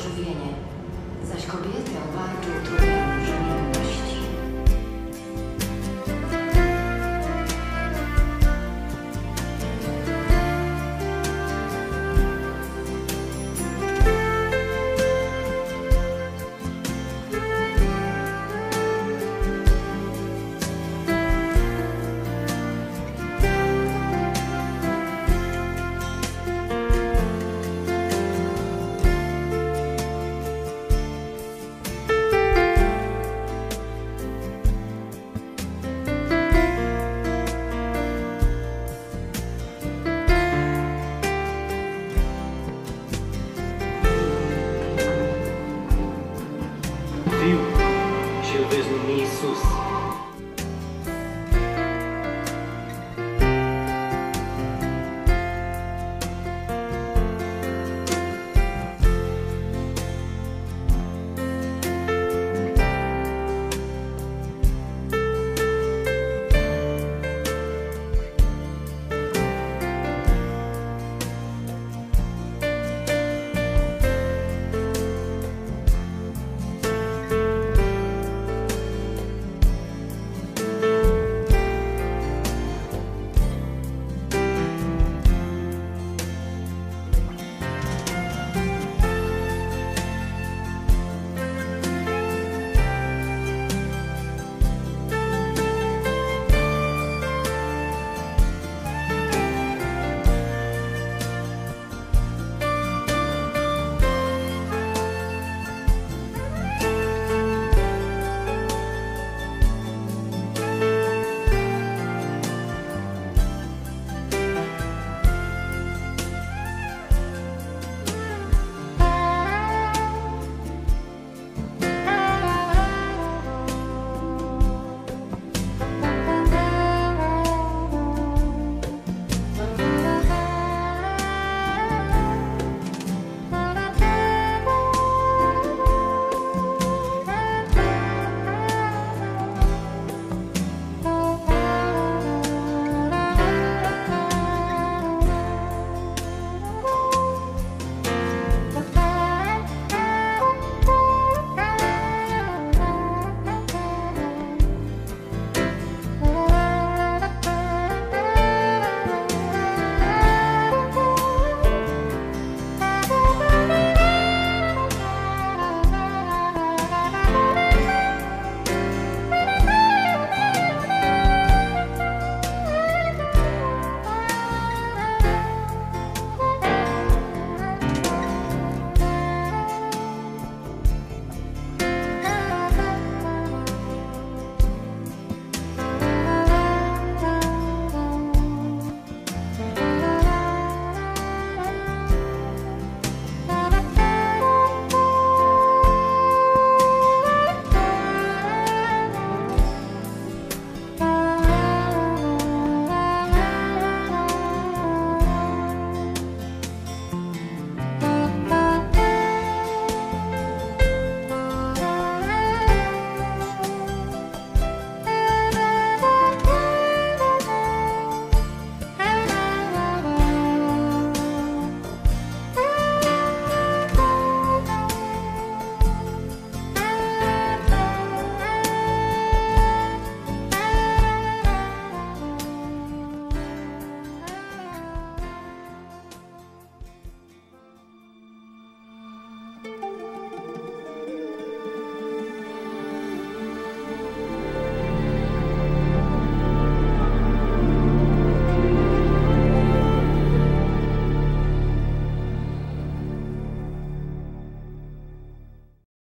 ożywienie, zaś kobiety obarczył trudem. Jesus.